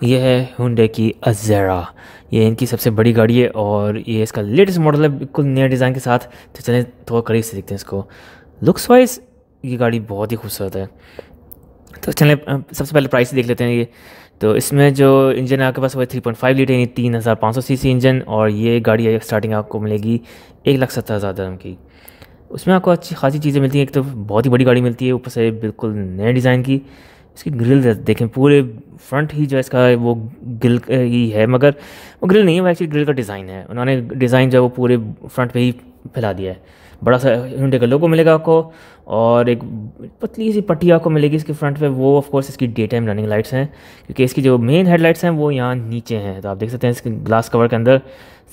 ये है हुडे की अजेरा ये इनकी सबसे बड़ी गाड़ी है और ये इसका लेटेस्ट मॉडल है, बिल्कुल नया डिज़ाइन के साथ। तो चलें थोड़ा करीब से देखते हैं इसको। लुक्स वाइज ये गाड़ी बहुत ही खूबसूरत है। तो चलें सबसे पहले प्राइस देख लेते हैं ये। तो इसमें जो इंजन है, आपके पास वो थ्री पॉइंट फाइव लीटर यानी तीन हज़ार पाँच सौ सी सी इंजन और ये गाड़ी स्टार्टिंग आपको मिलेगी एक लाख सत्तर हज़ार दरम की। उसमें आपको अच्छी खासी चीज़ें मिलती हैं। एक तो बहुत ही बड़ी गाड़ी मिलती है, ऊपर से बिल्कुल नए डिज़ाइन की। इसकी ग्रिल देखें, पूरे फ्रंट ही जो है इसका वो ग्रिल ही है, मगर वो ग्रिल नहीं है, वो एक्चुअली ग्रिल का डिज़ाइन है। उन्होंने डिज़ाइन जो है वो पूरे फ्रंट पे ही फैला दिया है। बड़ा सा हिंडे का लोगो मिलेगा आपको, और एक पतली सी पट्टी आपको मिलेगी इसके फ्रंट पे, वो ऑफ़ कोर्स इसकी डे टाइम रनिंग लाइट्स हैं, क्योंकि इसकी जो मेन हेडलाइट्स हैं वो यहाँ नीचे हैं। तो आप देख सकते हैं इसके ग्लास कवर के अंदर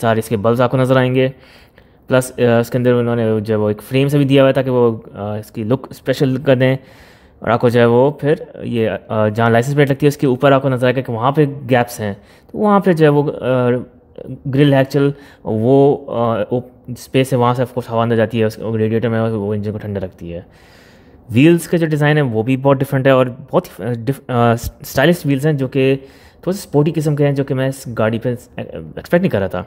सारे इसके बल्ब आपको नज़र आएँगे। प्लस इसके अंदर उन्होंने जो वो एक फ्रेम से भी दिया हुआ है ताकि वो इसकी लुक स्पेशल कर दें। और आपको जो है वो फिर ये जहाँ लाइसेंस प्लेट लगती है, उसके ऊपर आपको नज़र आएगा कि वहाँ पे गैप्स हैं। तो वहाँ पे जो है वो ग्रिल है एक्चुअल वो स्पेस है, वहाँ से ऑफकोर्स हवा अंदर जाती है, उस रेडिएटर में वो इंजन को ठंडा रखती है। व्हील्स का जो डिज़ाइन है, वो भी बहुत डिफरेंट है और बहुत ही स्टाइलिश व्हील्स हैं, जो कि थोड़े से स्पोर्टी किस्म के हैं, जो कि मैं इस गाड़ी पे एक्सपेक्ट नहीं कर रहा था।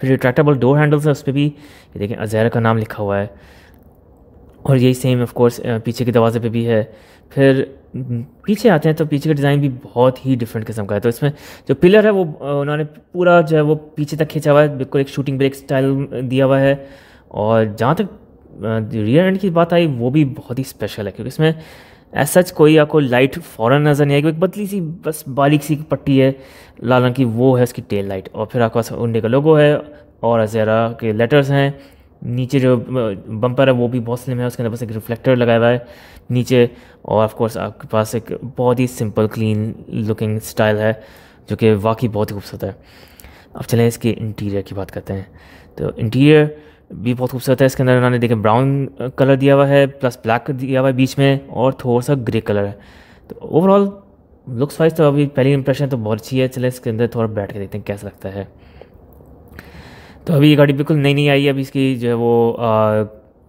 फिर रिट्रैक्टेबल डोर हैंडल्स हैं, उस पर भी, ये देखें अजैरा का नाम लिखा हुआ है। और यही सेम ऑफ़ कोर्स पीछे के दरवाजे पे भी है। फिर पीछे आते हैं तो पीछे का डिज़ाइन भी बहुत ही डिफरेंट किस्म का है। तो इसमें जो पिलर है वो उन्होंने पूरा जो है वो पीछे तक खींचा हुआ है। बिल्कुल एक शूटिंग ब्रेक स्टाइल दिया हुआ है। और जहाँ तक रियर एंड की बात आई, वो भी बहुत ही स्पेशल है। क्योंकि इसमें ऐसा सच कोई आपको लाइट फ़ौरन नज़र नहीं आएगी। एक बदली सी, बस बारीक सी पट्टी है, लाल रंग की, वो है उसकी टेल लाइट और फिर आपके पास उंडे का लोगो है और अजेरा के लेटर्स हैं। नीचे जो बम्पर है, वो भी बहुत स्लिम है, उसके अंदर बस एक रिफ्लेक्टर लगाया हुआ है नीचे और ऑफ़ कोर्स आपके पास एक बहुत ही सिंपल क्लीन लुकिंग स्टाइल है, जो कि वाकई बहुत ही खूबसूरत है। अब चलें इसके इंटीरियर की बात करते हैं। तो इंटीरियर भी बहुत खूबसूरत है, इसके अंदर उन्होंने देखें ब्राउन कलर दिया हुआ है प्लस ब्लैक दिया हुआ है बीच में और थोड़ा सा ग्रे कलर है। तो ओवरऑल लुक्स वाइज तो अभी पहली इंप्रेशन तो बहुत अच्छी है, चले इसके अंदर थोड़ा बैठ के देखते हैं कैसा लगता है। तो अभी ये गाड़ी बिल्कुल नई नहीं आई है, अभी इसकी जो है वो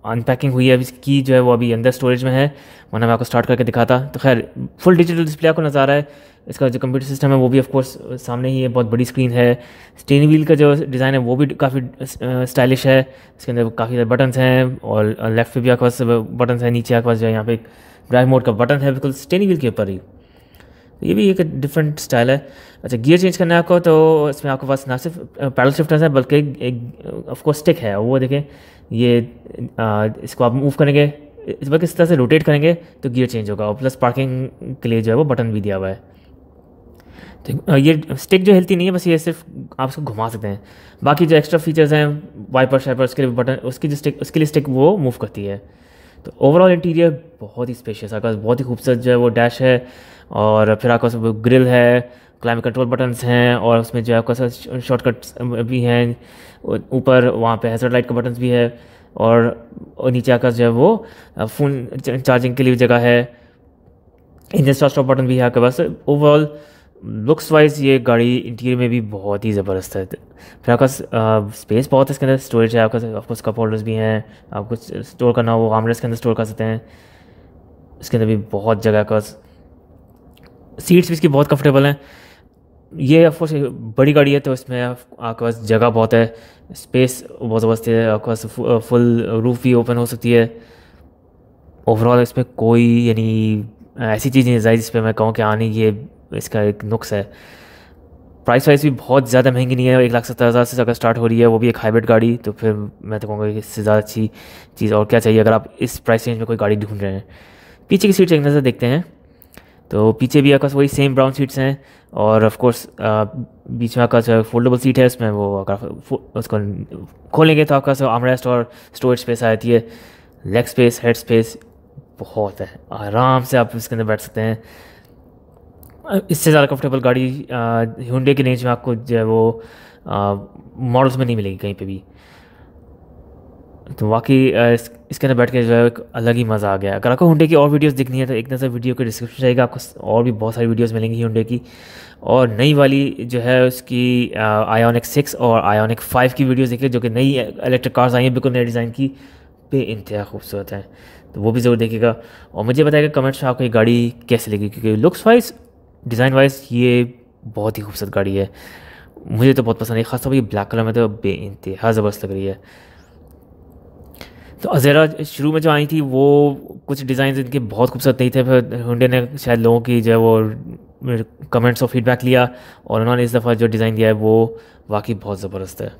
अनपैकिंग हुई है, अभी इसकी जो है वो अभी अंदर स्टोरेज में है। वरना मैं आपको स्टार्ट करके दिखाता तो खैर फुल डिजिटल डिस्प्ले आपको नज़र आ रहा है। इसका जो कंप्यूटर सिस्टम है, वो भी ऑफकोर्स सामने ही है, बहुत बड़ी स्क्रीन है। स्टेरिंग व्हील का जो डिज़ाइन है, वो भी काफ़ी स्टाइलिश है। इसके अंदर काफ़ी सारे बटन्स हैं, और लेफ़्ट पे भी आपके पास बटन्स हैं, नीचे आपके पास जो है यहाँ पे ड्राइव मोड का बटन है, बिल्कुल स्टेरिंग व्हील के ऊपर ही। ये भी एक डिफरेंट स्टाइल है। अच्छा गियर चेंज करना है आपको तो इसमें आपके पास ना सिर्फ़ पैडल शिफ्टर्स है बल्कि एक ऑफकोर्स स्टिक है। वो देखें ये आ, इसको आप मूव करेंगे इस बार किस तरह से रोटेट करेंगे तो गियर चेंज होगा। और प्लस पार्किंग के लिए जो है वो बटन भी दिया हुआ है। तो ये स्टिक जो हिलती नहीं है बस ये सिर्फ़ आप उसको घुमा सकते हैं। बाकी जो एक्स्ट्रा फीचर्स हैं वाइपर शाइपर उसके लिए बटन उसकी जो स्टिक उसके लिए स्टिक वो मूव करती है। तो ओवरऑल इंटीरियर बहुत ही स्पेशियस आपका बहुत ही खूबसूरत जो है वो डैश है। और फिर आपके पास ग्रिल है क्लाइमेट कंट्रोल बटन्स हैं और उसमें जो है आपका शॉर्टकट्स भी हैं। ऊपर वहाँ पे हैजर्ड लाइट का बटन्स भी है और नीचे आकर जो है वो फ़ोन चार्जिंग के लिए जगह है। इंजन स्टार्ट स्टॉप बटन भी है आपके पास। ओवरऑल लुक्स वाइज ये गाड़ी इंटीरियर में भी बहुत ही ज़बरदस्त है। फिर आपका स्पेस बहुत है इसके अंदर। स्टोरेज है आपका आपको कप होल्डर्स भी हैं। आपको स्टोर करना हो आमरेस के अंदर स्टोर कर सकते हैं। इसके अंदर भी बहुत जगह का सीट्स भी इसकी बहुत कंफर्टेबल हैं। ये ऑफकोर्स बड़ी गाड़ी है तो इसमें आपके पास जगह बहुत है। स्पेस बहुत ज़बरदस्त है, आपके पास फुल रूफ भी ओपन हो सकती है। ओवरऑल इसमें कोई, यानी, ऐसी चीज़ नहीं है जिस पर मैं कहूँ कि आने ये, इसका एक नुक्स है। प्राइस वाइज भी बहुत ज़्यादा महँगी नहीं है। एक लाख सत्तर हज़ार से अगर स्टार्ट हो रही है, वो भी एक हाइब्रिड गाड़ी तो फिर मैं तो कहूँगा इससे ज़्यादा अच्छी चीज़ और क्या चाहिए, अगर आप इस प्राइस रेंज में कोई गाड़ी ढूंढ रहे हैं। पीछे की सीट एक नज़र देखते हैं। तो पीछे भी आपका वही सेम ब्राउन सीट्स हैं और ऑफ़ कोर्स बीच में आपका जो फोल्डेबल सीट है, उसमें वो उसको खोलेंगे तो आपका आमरेस्ट और स्टोरेज स्पेस आ जाती है। लेग स्पेस हेड स्पेस बहुत है। आराम से आप इसके अंदर बैठ सकते हैं। इससे ज़्यादा कंफर्टेबल गाड़ी हुडे की रेंज में आपको जो है वो मॉडल्स में नहीं मिलेगी कहीं पे भी। तो वाकई इस, इसके अंदर बैठ के जो है एक अलग ही मज़ा आ गया। अगर आपको हुडे की और वीडियोस दिखनी है तो एक नज़र वीडियो के डिस्क्रिप्शन जाएगा आपको और भी बहुत सारी वीडियोस मिलेंगी हुडे की। और नई वाली जो है उसकी आयोनिक सिक्स और आयोनिक फाइव की वीडियोस देखिए जो कि नई इलेक्ट्रिक कार्स आई हैं बिल्कुल नए डिज़ाइन की। बे इंतहा खूबसूरत हैं। तो वो भी ज़रूर देखेगा और मुझे बताएगा कमेंट्स में आपको ये गाड़ी कैसे लगी? क्योंकि लुक्स वाइज डिज़ाइन वाइज ये बहुत ही खूबसूरत गाड़ी है। मुझे तो बहुत पसंद है। खासतौर पर ब्लैक कलर में तो बे इंतहा ज़बरदस्त लग रही है। तो अजेरा शुरू में जो आई थी, वो कुछ डिज़ाइन इनके बहुत खूबसूरत नहीं थे फिर हुडे ने शायद लोगों की जो वो कमेंट्स और फीडबैक लिया, और उन्होंने इस दफ़ा जो डिज़ाइन दिया है, वो वाकई बहुत ज़बरदस्त है।